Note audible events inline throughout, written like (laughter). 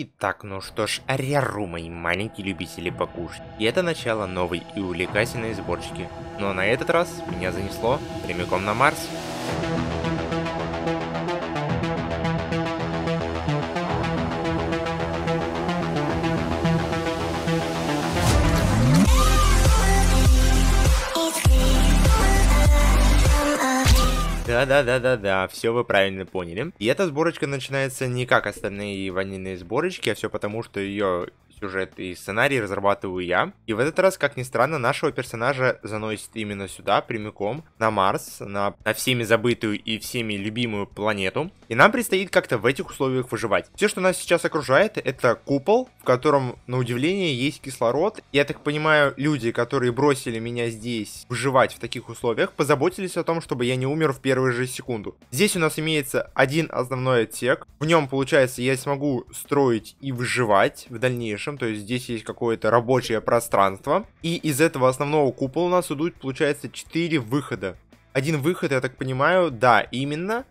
Итак, ну что ж, аряру, мои маленькие любители покушать. И это начало новой и увлекательной сборочки. Но на этот раз меня занесло прямиком на Марс. Да-да-да-да-да, все вы правильно поняли. И эта сборочка начинается не как остальные ванильные сборочки, а все потому, что ее сюжет и сценарий разрабатываю я. И в этот раз, как ни странно, нашего персонажа заносит именно сюда, прямиком, на Марс, на, на всеми забытую и всеми любимую планету. И нам предстоит как-то в этих условиях выживать. Все, что нас сейчас окружает, это купол, в котором, на удивление, есть кислород. Я так понимаю, люди, которые бросили меня здесь выживать в таких условиях, позаботились о том, чтобы я не умер в первую же секунду. Здесь у нас имеется один основной отсек. В нем, получается, я смогу строить и выживать в дальнейшем то есть здесь есть какое-то рабочее пространство, и из этого основного купола у нас идут, получается, 4 выхода. Один выход, я так понимаю, да, именно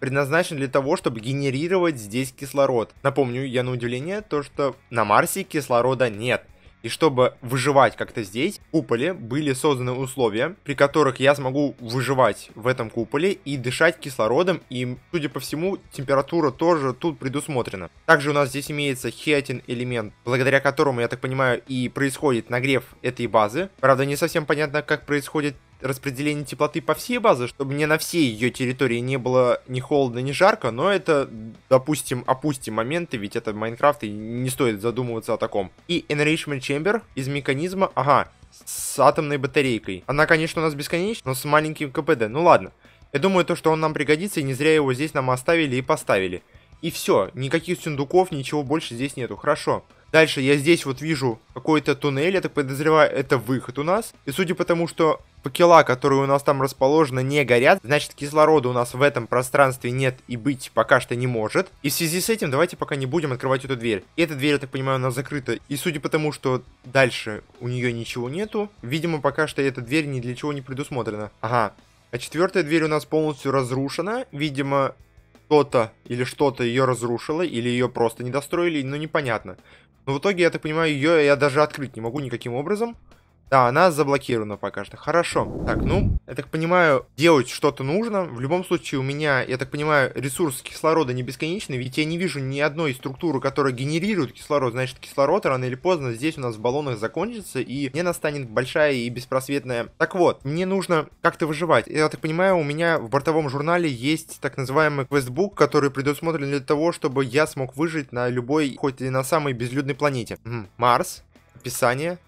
предназначен для того, чтобы генерировать здесь кислород. Напомню, я на удивление, то что на Марсе кислорода нет. И чтобы выживать как-то здесь, в куполе были созданы условия, при которых я смогу выживать в этом куполе и дышать кислородом, и, судя по всему, температура тоже тут предусмотрена. Также у нас здесь имеется хиатин элемент, благодаря которому, я так понимаю, и происходит нагрев этой базы. Правда, не совсем понятно, как происходит распределение теплоты по всей базе, чтобы не на всей ее территории не было ни холодно, ни жарко, но это, допустим, опустим моменты, ведь это Майнкрафт, и не стоит задумываться о таком. И Enrichment Chamber из механизма, ага, с атомной батарейкой. Она, конечно, у нас бесконечна, но с маленьким КПД. Ну ладно. Я думаю, то, что он нам пригодится, и не зря его здесь нам оставили и поставили. И все, никаких сундуков, ничего больше здесь нету. Хорошо. Дальше я здесь вот вижу какой-то туннель, я так подозреваю, это выход у нас. И судя по тому, что факела, которые у нас там расположены, не горят, значит кислорода у нас в этом пространстве нет и быть пока что не может. И в связи с этим давайте пока не будем открывать эту дверь. И эта дверь, я так понимаю, она закрыта. И судя по тому, что дальше у нее ничего нету, видимо пока что эта дверь ни для чего не предусмотрена. Ага. А четвертая дверь у нас полностью разрушена. Видимо, кто-то или что-то ее разрушило, или ее просто не достроили, но непонятно. Но в итоге, я так понимаю, ее я даже открыть не могу никаким образом. Да, она заблокирована пока что. Хорошо. Так, ну, я так понимаю, делать что-то нужно. В любом случае, у меня, я так понимаю, ресурс кислорода не бесконечный, ведь я не вижу ни одной структуры, которая генерирует кислород. Значит, кислород рано или поздно здесь у нас в баллонах закончится, и мне настанет большая и беспросветная. Так вот, мне нужно как-то выживать. Я так понимаю, у меня в бортовом журнале есть так называемый квестбук, который предусмотрен для того, чтобы я смог выжить на любой, хоть и на самой безлюдной планете. Угу. Марс, описание,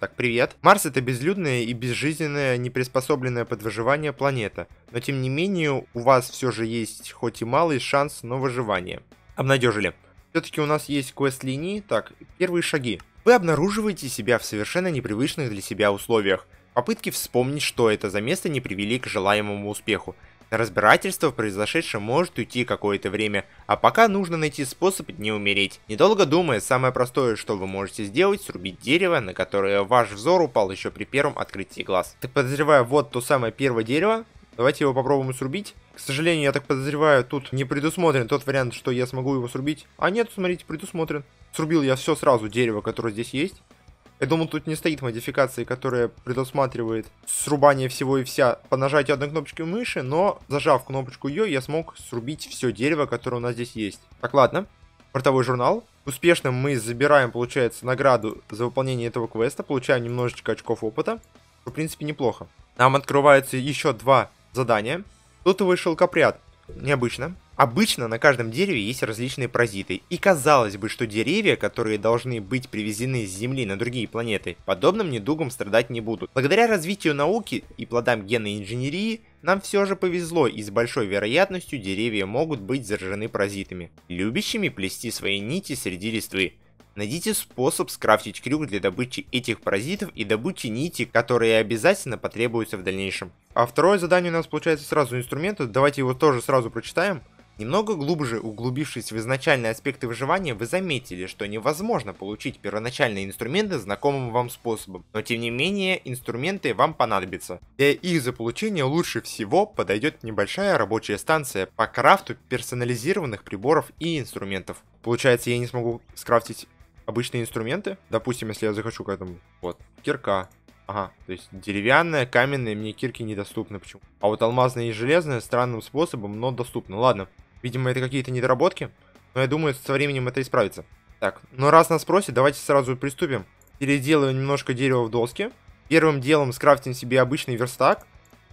так, привет. Марс это безлюдная и безжизненная, неприспособленная под выживание планета. Но тем не менее, у вас все же есть хоть и малый шанс на выживание. Обнадежили. Все-таки у нас есть квест-линии. Так, первые шаги. Вы обнаруживаете себя в совершенно непривычных для себя условиях. Попытки вспомнить, что это за место, не привели к желаемому успеху. Разбирательство в произошедшем может уйти какое-то время, а пока нужно найти способ не умереть. Недолго думая, самое простое, что вы можете сделать, срубить дерево, на которое ваш взор упал еще при первом открытии глаз. Так подозреваю, вот то самое первое дерево, Давайте его попробуем срубить. К сожалению, я так подозреваю, тут не предусмотрен тот вариант, что я смогу его срубить. А нет, смотрите, предусмотрен. Срубил я все сразу дерево, которое здесь есть. Я думаю, тут не стоит модификации, которая предусматривает срубание всего и вся по нажатию одной кнопочки мыши, но зажав кнопочку ее, я смог срубить все дерево, которое у нас здесь есть. Так, ладно. Портовой журнал. Успешно мы забираем, получается, награду за выполнение этого квеста, получаем немножечко очков опыта. В принципе, неплохо. Нам открываются еще два задания. Тут вышел капрят. Необычно. Обычно на каждом дереве есть различные паразиты, и казалось бы, что деревья, которые должны быть привезены с Земли на другие планеты, подобным недугом страдать не будут. Благодаря развитию науки и плодам генной инженерии, нам все же повезло, и с большой вероятностью деревья могут быть заражены паразитами, любящими плести свои нити среди листвы. Найдите способ скрафтить крюк для добычи этих паразитов и добычи нити, которые обязательно потребуются в дальнейшем. А второе задание у нас получается сразу инструменты, давайте его тоже сразу прочитаем. Немного глубже углубившись в изначальные аспекты выживания, вы заметили, что невозможно получить первоначальные инструменты знакомым вам способом, но тем не менее инструменты вам понадобятся. Для их заполучения лучше всего подойдет небольшая рабочая станция по крафту персонализированных приборов и инструментов. Получается я не смогу скрафтить обычные инструменты? Допустим, если я захочу к этому. Вот, кирка, Ага, то есть деревянная, каменная, мне кирки недоступны почему. А вот алмазная и железная странным способом, но доступны. Ладно, видимо это какие-то недоработки, но я думаю со временем это исправится. Так, ну раз нас просят, давайте сразу приступим. Переделаю немножко дерева в доски. Первым делом скрафтим себе обычный верстак.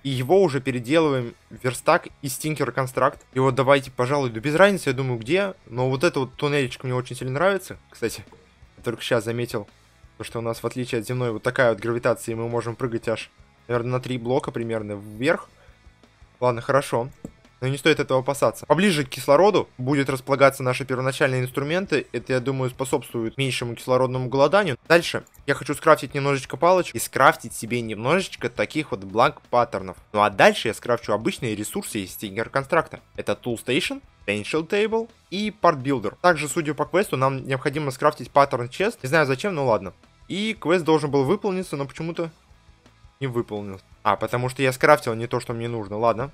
И его уже переделываем в верстак из Tinker Construct. И вот давайте, пожалуй, да без разницы, я думаю, где. Но вот эта вот туннелечка мне очень сильно нравится. Кстати, только сейчас заметил. Что у нас, в отличие от земной, вот такая вот гравитация, и мы можем прыгать аж, наверное, на три блока примерно вверх. Ладно, хорошо. Но не стоит этого опасаться. Поближе к кислороду будет располагаться наши первоначальные инструменты. Это, я думаю, способствует меньшему кислородному голоданию. Дальше я хочу скрафтить немножечко палочек и скрафтить себе немножечко таких вот бланк паттернов. Ну а дальше я скрафчу обычные ресурсы из Stinger контракта. Это Tool Station, Potential Table и Part Builder. Также, судя по квесту, нам необходимо скрафтить паттерн чест. Не знаю зачем, но ладно. И квест должен был выполниться, но почему-то не выполнился. А, потому что я скрафтил не то, что мне нужно. Ладно.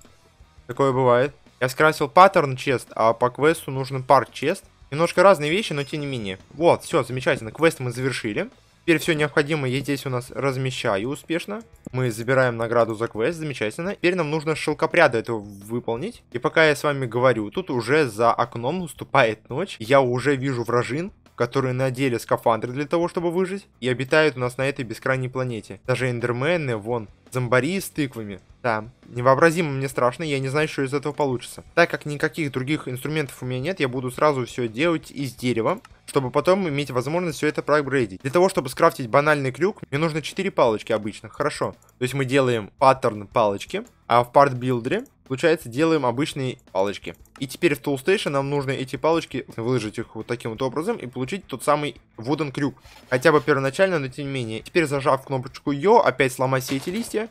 Такое бывает. Я скрафтил паттерн чест, а по квесту нужен парт чест. Немножко разные вещи, но тем не менее. Вот, все, замечательно. Квест мы завершили. Теперь все необходимое я здесь у нас размещаю успешно. Мы забираем награду за квест, замечательно. Теперь нам нужно шелкопряда этого выполнить. И пока я с вами говорю, тут уже за окном наступает ночь. Я уже вижу вражин, которые надели скафандры для того, чтобы выжить, и обитают у нас на этой бескрайней планете. Даже эндермены, вон, зомбари с тыквами. Да, невообразимо мне страшно, я не знаю, что из этого получится. Так как никаких других инструментов у меня нет, я буду сразу все делать из дерева, чтобы потом иметь возможность все это проапгрейдить. Для того, чтобы скрафтить банальный крюк, мне нужно 4 палочки обычных, хорошо. То есть мы делаем паттерн палочки, а в part builder е Получается, делаем обычные палочки. И теперь в Tool Station нам нужно эти палочки выложить их вот таким вот образом и получить тот самый wooden крюк. Хотя бы первоначально, но тем не менее. Теперь зажав кнопочку Ё, опять сломать все эти листья.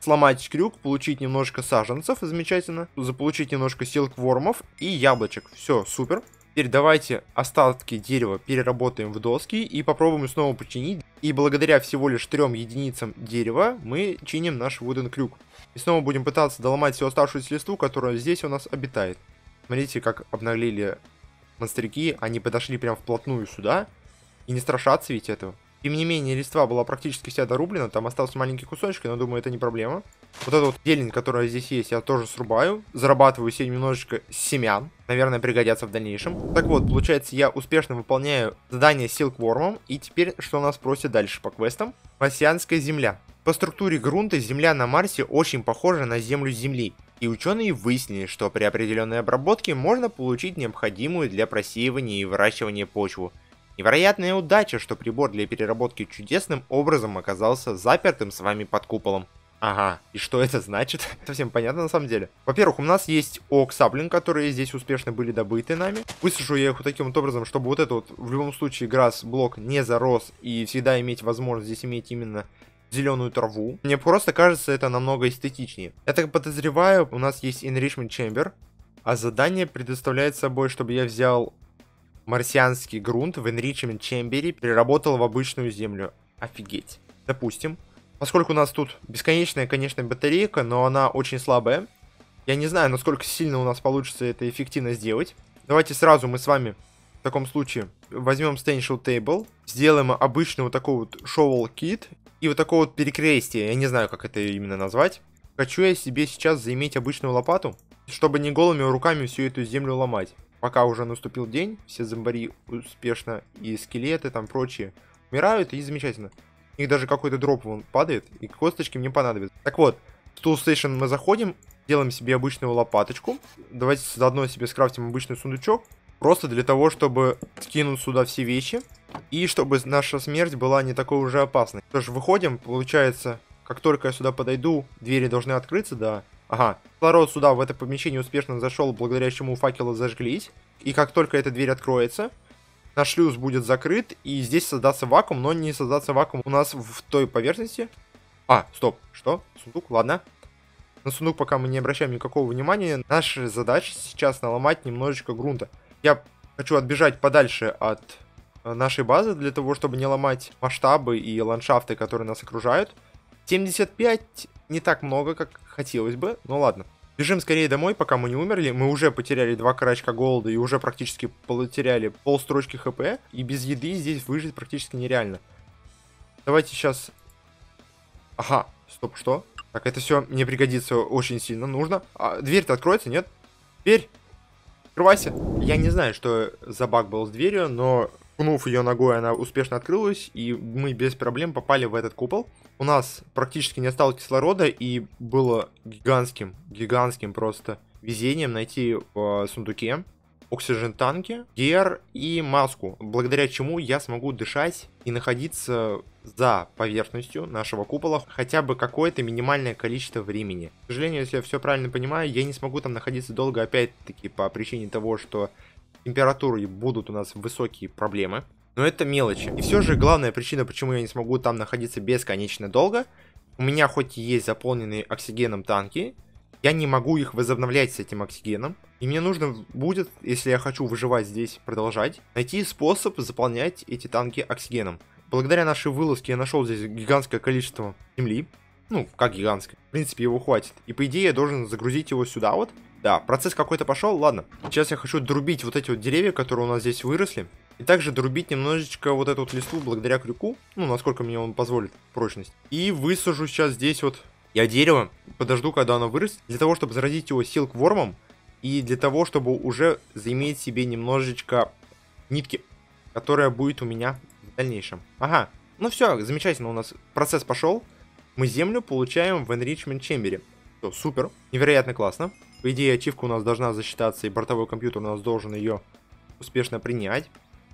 Сломать крюк, получить немножко саженцев, замечательно. Заполучить немножко silkworm ов и яблочек. Все, супер. Теперь давайте остатки дерева переработаем в доски и попробуем снова починить. И благодаря всего лишь трем единицам дерева мы чиним наш wooden крюк. И снова будем пытаться доломать всю оставшуюся листву, которая здесь у нас обитает. Смотрите, как обнаглели монстрики. Они подошли прям вплотную сюда. И не страшатся ведь этого. Тем не менее, листва была практически вся дорублена, там остался маленький кусочек, но думаю, это не проблема. Вот эту вот зелень, которая здесь есть, я тоже срубаю. Зарабатываю себе немножечко семян. Наверное, пригодятся в дальнейшем. Так вот, получается, я успешно выполняю задание Силквормом. И теперь, что нас просят дальше по квестам? Марсианская земля. По структуре грунта Земля на Марсе очень похожа на Землю Земли. И ученые выяснили, что при определенной обработке можно получить необходимую для просеивания и выращивания почву. Невероятная удача, что прибор для переработки чудесным образом оказался запертым с вами под куполом. Ага, и что это значит? (laughs) Совсем понятно на самом деле. Во-первых, у нас есть ок-саплин, которые здесь успешно были добыты нами. Высажу я их вот таким вот образом, чтобы вот этот вот, в любом случае, грасс-блок не зарос и всегда иметь возможность здесь иметь именно зеленую траву. Мне просто кажется это намного эстетичнее. Я так подозреваю, у нас есть Enrichment Chamber, а задание предоставляет собой, чтобы я взял марсианский грунт в Enrichment Chamber переработал в обычную землю. Офигеть. Допустим. Поскольку у нас тут бесконечная, конечно, батарейка, но она очень слабая. Я не знаю, насколько сильно у нас получится это эффективно сделать. Давайте сразу мы с вами в таком случае возьмем Stential Table, сделаем обычный вот такой вот Shovel Kit и вот такое вот перекрестие. Я не знаю, как это именно назвать. Хочу я себе сейчас заиметь обычную лопату, чтобы не голыми руками всю эту землю ломать пока уже наступил день, все зомбари успешно и скелеты там прочие умирают, и замечательно. У них даже какой-то дроп вон падает, и косточки мне понадобятся. Так вот, в Tool Station мы заходим, делаем себе обычную лопаточку. Давайте заодно себе скрафтим обычный сундучок. Просто для того, чтобы скинуть сюда все вещи. И чтобы наша смерть была не такой уже опасной. Тоже выходим, получается, как только я сюда подойду, двери должны открыться, да. Ага, кислород сюда, в это помещение успешно зашел, благодаря чему факелы зажглись. И как только эта дверь откроется, наш шлюз будет закрыт, и здесь создастся вакуум, но не создастся вакуум у нас в той поверхности. А, стоп, что? Сундук, ладно. На сундук пока мы не обращаем никакого внимания. Наша задача сейчас наломать немножечко грунта. Я хочу отбежать подальше от э, нашей базы для того, чтобы не ломать масштабы и ландшафты, которые нас окружают. 75 не так много, как хотелось бы, но ладно. Бежим скорее домой, пока мы не умерли. Мы уже потеряли два карачка голода и уже практически потеряли полстрочки хп. И без еды здесь выжить практически нереально. Давайте сейчас... Ага, стоп, что? Так, это все мне пригодится очень сильно, нужно. А, дверь-то откроется, нет? Дверь! Открывайся! Я не знаю, что за баг был с дверью, но Пнув ее ногой, она успешно открылась, и мы без проблем попали в этот купол. У нас практически не осталось кислорода, и было гигантским, гигантским просто везением найти в сундуке оксиген танки, гер и маску, благодаря чему я смогу дышать и находиться за поверхностью нашего купола хотя бы какое-то минимальное количество времени. К сожалению, если я все правильно понимаю, я не смогу там находиться долго, опять-таки по причине того, что температурой будут у нас высокие проблемы. Но это мелочи. И все же главная причина, почему я не смогу там находиться бесконечно долго, у меня хоть и есть заполненные оксигеном танки, я не могу их возобновлять с этим оксигеном. И мне нужно будет, если я хочу выживать здесь, продолжать, найти способ заполнять эти танки оксигеном. Благодаря нашей вылазке я нашел здесь гигантское количество земли. Ну, как гигантское. В принципе, его хватит. И по идее я должен загрузить его сюда вот. Да, процесс какой-то пошел, ладно. Сейчас я хочу дорубить вот эти вот деревья, которые у нас здесь выросли. И также дорубить немножечко вот эту вот листву благодаря крюку. Ну, насколько мне он позволит прочность. И высажу сейчас здесь вот я дерево. Подожду, когда оно вырастет. Для того, чтобы заразить его силквормом. И для того, чтобы уже заиметь себе немножечко нитки. Которая будет у меня в дальнейшем. Ага. Ну все, замечательно у нас процесс пошел. Мы землю получаем в Enrichment Chamber. Все, супер. Невероятно классно. По идее, ачивка у нас должна засчитаться, и бортовой компьютер у нас должен ее успешно принять.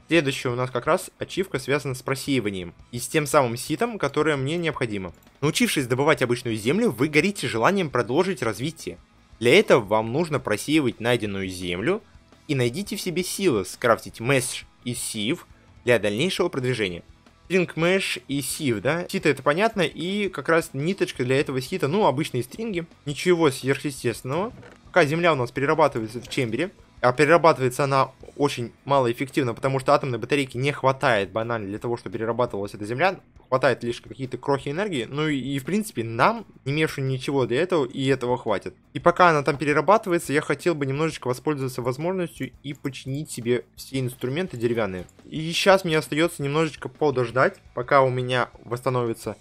Следующая у нас как раз ачивка связана с просеиванием и с тем самым ситом, которое мне необходимо. Научившись добывать обычную землю, вы горите желанием продолжить развитие. Для этого вам нужно просеивать найденную землю и найдите в себе силы скрафтить mesh и sieve для дальнейшего продвижения. String mesh и sieve, да? Сита это понятно, и как раз ниточка для этого сита, ну, обычные стринги. Ничего сверхъестественного. Пока земля у нас перерабатывается в чембере, а перерабатывается она очень малоэффективно, потому что атомной батарейки не хватает банально для того, чтобы перерабатывалась эта земля. Хватает лишь какие-то крохи энергии. Ну и, и в принципе нам, не имевшим ничего для этого, и этого хватит. И пока она там перерабатывается, я хотел бы немножечко воспользоваться возможностью и починить себе все инструменты деревянные. И сейчас мне остается немножечко подождать, пока у меня восстановятся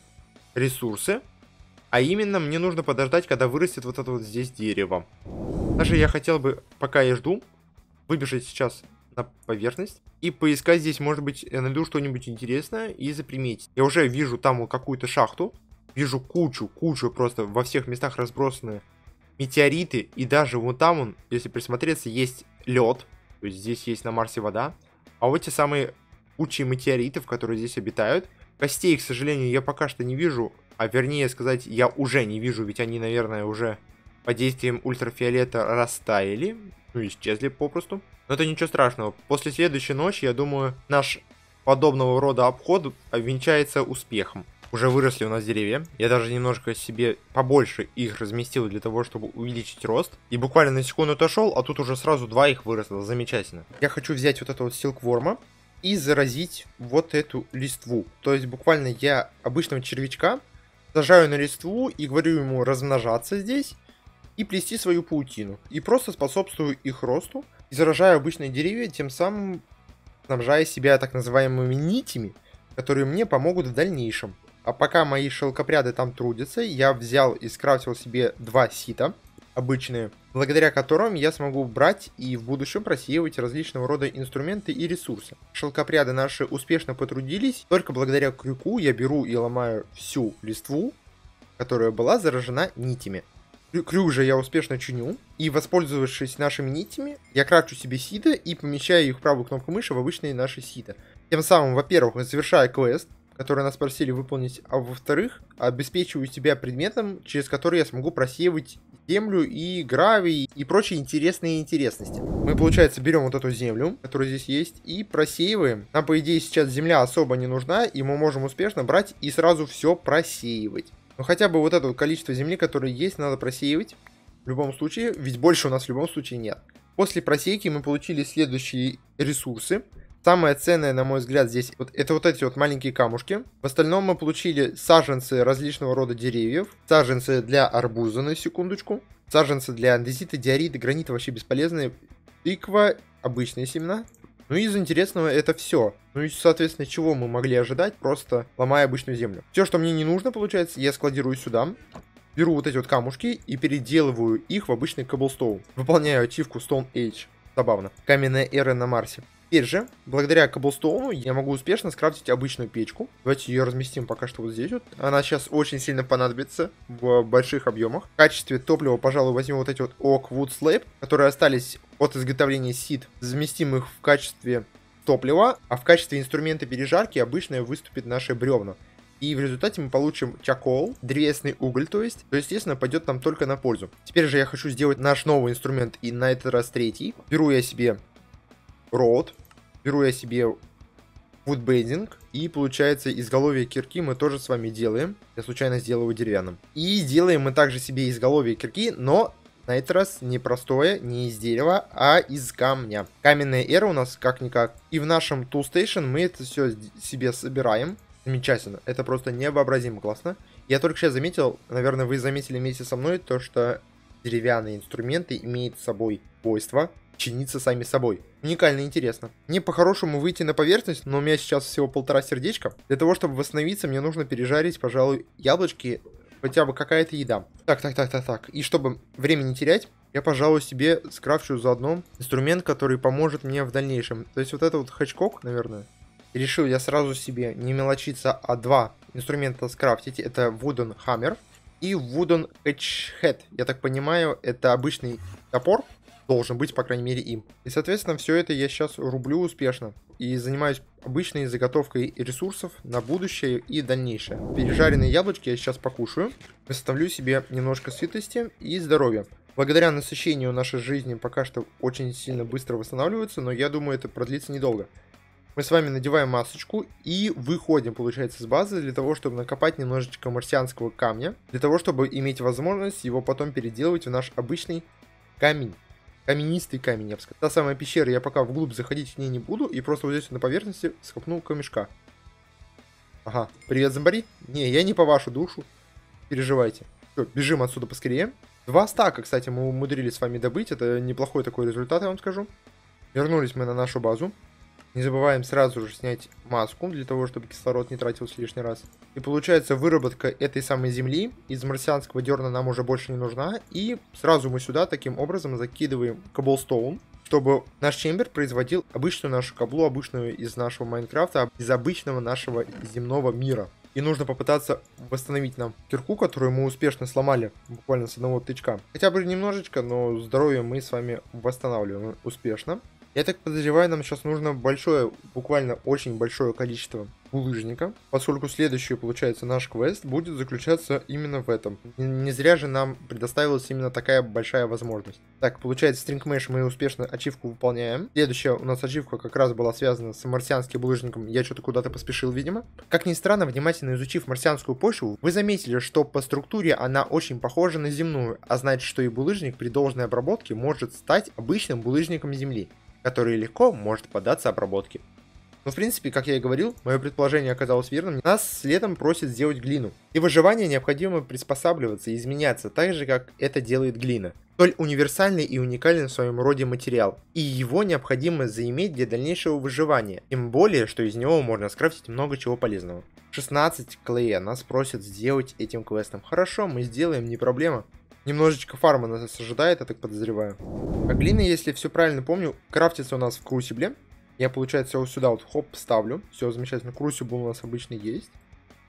ресурсы. А именно, мне нужно подождать, когда вырастет вот это вот здесь дерево. Даже я хотел бы, пока я жду, выбежать сейчас на поверхность и поискать здесь, может быть, я найду что-нибудь интересное и заприметить. Я уже вижу там какую-то шахту, вижу кучу, кучу просто во всех местах разбросанные метеориты, и даже вот там он, если присмотреться, есть лед, то есть здесь есть на Марсе вода, а вот те самые кучи метеоритов, которые здесь обитают, костей, к сожалению, я пока что не вижу, а вернее сказать, я уже не вижу, ведь они, наверное, уже под действием ультрафиолета растаяли, ну, исчезли попросту. Но это ничего страшного. После следующей ночи, я думаю, наш подобного рода обход венчается успехом. Уже выросли у нас деревья. Я даже немножко себе побольше их разместил для того, чтобы увеличить рост. И буквально на секунду отошел, а тут уже сразу два их выросло. Замечательно. Я хочу взять вот этого силкворма и заразить вот эту листву. То есть буквально я обычного червячка сажаю на листву и говорю ему размножаться здесь и плести свою паутину. И просто способствую их росту и заражаю обычные деревья, тем самым снабжая себя так называемыми нитями, которые мне помогут в дальнейшем. А пока мои шелкопряды там трудятся, я взял и скрафтил себе два сита обычные, благодаря которым я смогу брать и в будущем просеивать различного рода инструменты и ресурсы. Шелкопряды наши успешно потрудились, только благодаря крюку я беру и ломаю всю листву, которая была заражена нитями. Крюк же я успешно чиню, и воспользовавшись нашими нитями, я крачу себе сита и помещаю их правую кнопку мыши в обычные наши сита. Тем самым, во-первых, завершаю квест, который нас просили выполнить, а во-вторых, обеспечиваю себя предметом, через который я смогу просеивать землю и гравий и прочие интересные интересности. Мы, получается, берем вот эту землю, которая здесь есть, и просеиваем. Нам, по идее, сейчас земля особо не нужна, и мы можем успешно брать и сразу все просеивать. Но хотя бы вот это вот количество земли, которое есть, надо просеивать. В любом случае, ведь больше у нас в любом случае нет. После просейки мы получили следующие ресурсы. Самое ценное, на мой взгляд, здесь вот, это вот эти вот маленькие камушки. В остальном мы получили саженцы различного рода деревьев, саженцы для арбуза, на секундочку, саженцы для андезита, диорита, гранита вообще бесполезные, тыква, обычные семена. Ну и из интересного это все. Ну и, соответственно, чего мы могли ожидать, просто ломая обычную землю. Все, что мне не нужно, получается, я складирую сюда. Беру вот эти вот камушки и переделываю их в обычный коблстоун. Выполняю ачивку Stone Age. Забавно. Каменная эра на Марсе. Теперь же, благодаря Коблстоуну, я могу успешно скрафтить обычную печку. Давайте ее разместим пока что вот здесь вот. Она сейчас очень сильно понадобится в больших объемах. В качестве топлива, пожалуй, возьму вот эти вот Oak Wood Slab, которые остались от изготовления сид. Заместим их в качестве топлива, а в качестве инструмента пережарки обычно выступит наши бревна. И в результате мы получим чакол, древесный уголь, то есть, то, естественно, пойдет нам только на пользу. Теперь же я хочу сделать наш новый инструмент, и на этот раз третий. Беру я себе Road. Беру я себе woodbending. И получается изголовье кирки мы тоже с вами делаем. Я случайно сделал его деревянным. И делаем мы также себе изголовье кирки, но на этот раз не простое, не из дерева, а из камня. Каменная эра у нас как-никак. И в нашем Toolstation мы это все себе собираем. Замечательно. Это просто невообразимо классно. Я только сейчас заметил, наверное, вы заметили вместе со мной, то, что деревянные инструменты имеют с собой свойство чиниться сами собой. Уникально интересно. Мне по-хорошему выйти на поверхность, но у меня сейчас всего полтора сердечка. Для того, чтобы восстановиться, мне нужно пережарить, пожалуй, яблочки, хотя бы какая-то еда. Так, так, так, так, так. И чтобы время не терять, я, пожалуй, себе скрафчу заодно инструмент, который поможет мне в дальнейшем. То есть вот это вот хачкок, наверное. Решил я сразу себе не мелочиться, а два инструмента скрафтить. Это Wooden Hammer и Wooden Edge Head. Я так понимаю, это обычный топор, должен быть, по крайней мере, им. И, соответственно, все это я сейчас рублю успешно. И занимаюсь обычной заготовкой ресурсов на будущее и дальнейшее. Пережаренные яблочки я сейчас покушаю. Восстановлю себе немножко сытости и здоровья. Благодаря насыщению нашей жизни пока что очень сильно быстро восстанавливается, но я думаю, это продлится недолго. Мы с вами надеваем масочку и выходим, получается, с базы для того, чтобы накопать немножечко марсианского камня, для того, чтобы иметь возможность его потом переделывать в наш обычный камень каменистый камень, я бы сказал. Та самая пещера, я пока вглубь заходить в ней не буду, и просто вот здесь на поверхности скопнул камешка. Ага, привет, зомбари. Не, я не по вашу душу. Переживайте. Все, бежим отсюда поскорее. Два стака, кстати, мы умудрились с вами добыть. Это неплохой такой результат, я вам скажу. Вернулись мы на нашу базу. Не забываем сразу же снять маску, для того, чтобы кислород не тратился лишний раз. И получается, выработка этой самой земли из марсианского дерна нам уже больше не нужна. И сразу мы сюда таким образом закидываем коблстоун, чтобы наш чембер производил обычную нашу каблу, обычную из нашего Майнкрафта, из обычного нашего земного мира. И нужно попытаться восстановить нам кирку, которую мы успешно сломали буквально с одного тычка. Хотя бы немножечко, но здоровье мы с вами восстанавливаем успешно. Я так подозреваю, нам сейчас нужно большое, буквально очень большое количество булыжника, поскольку следующий, получается, наш квест будет заключаться именно в этом. Не зря же нам предоставилась именно такая большая возможность. Так, получается, Mesh мы успешно ачивку выполняем. Следующая у нас ачивка как раз была связана с марсианским булыжником. Я что-то куда-то поспешил, видимо. Как ни странно, внимательно изучив марсианскую почву, вы заметили, что по структуре она очень похожа на земную, а значит, что и булыжник при должной обработке может стать обычным булыжником Земли который легко может поддаться обработке. Но в принципе, как я и говорил, мое предположение оказалось верным. Нас летом просят сделать глину. И выживание необходимо приспосабливаться и изменяться так же, как это делает глина. Столь универсальный и уникальный в своем роде материал. И его необходимо заиметь для дальнейшего выживания. Тем более, что из него можно скрафтить много чего полезного. 16 клея нас просят сделать этим квестом. Хорошо, мы сделаем, не проблема. Немножечко фарма нас ожидает, я так подозреваю. А глина, если все правильно помню, крафтится у нас в крусибле. Я, получается, вот сюда вот хоп ставлю. Все замечательно. Крусибл у нас обычно есть.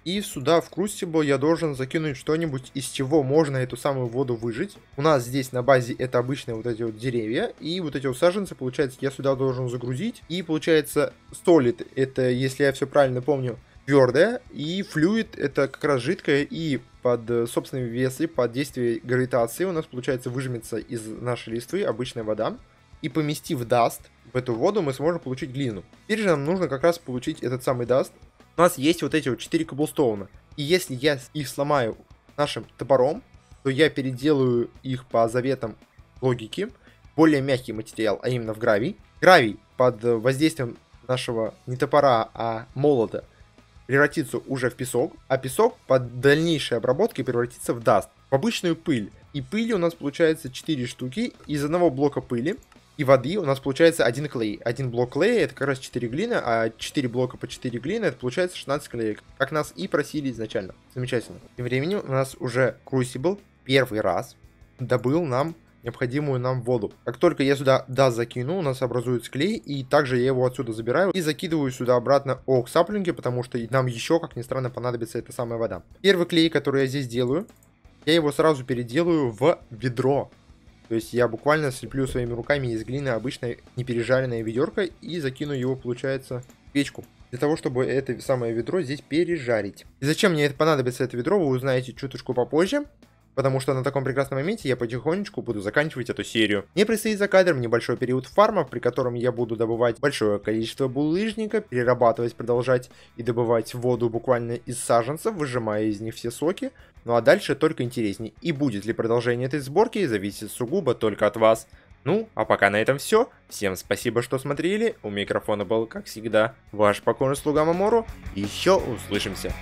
И сюда в крусибл я должен закинуть что-нибудь, из чего можно эту самую воду выжить. У нас здесь на базе это обычные вот эти вот деревья. И вот эти вот саженцы, получается, я сюда должен загрузить. И получается, солид, это, если я все правильно помню, твердая, и флюид это как раз жидкое, и под э, собственным весом, под действием гравитации у нас, получается, выжмется из нашей листвы обычная вода, и поместив даст в эту воду, мы сможем получить глину. Теперь же нам нужно как раз получить этот самый даст. У нас есть вот эти вот 4 коблстоуна, и если я их сломаю нашим топором, то я переделаю их по заветам логики, более мягкий материал, а именно в гравий. Гравий под воздействием нашего не топора, а молота превратится уже в песок, а песок под дальнейшей обработкой превратится в даст, в обычную пыль. И пыли у нас получается 4 штуки из одного блока пыли и воды у нас получается один клей. Один блок клея это как раз 4 глины, а 4 блока по 4 глины это получается 16 клеек. Как нас и просили изначально. Замечательно. Тем временем у нас уже Crucible первый раз добыл нам необходимую нам воду. Как только я сюда да закину, у нас образуется клей, и также я его отсюда забираю и закидываю сюда обратно ок саплинги, потому что нам еще, как ни странно, понадобится эта самая вода. Первый клей, который я здесь делаю, я его сразу переделаю в ведро. То есть я буквально слеплю своими руками из глины обычное непережаренное ведерко и закину его, получается, в печку. Для того, чтобы это самое ведро здесь пережарить. И зачем мне это понадобится, это ведро, вы узнаете чуточку попозже потому что на таком прекрасном моменте я потихонечку буду заканчивать эту серию. Мне предстоит за кадром небольшой период фарма, при котором я буду добывать большое количество булыжника, перерабатывать, продолжать и добывать воду буквально из саженцев, выжимая из них все соки. Ну а дальше только интересней. И будет ли продолжение этой сборки, зависит сугубо только от вас. Ну, а пока на этом все. Всем спасибо, что смотрели. У микрофона был, как всегда, ваш покорный слуга Мамору. Еще услышимся.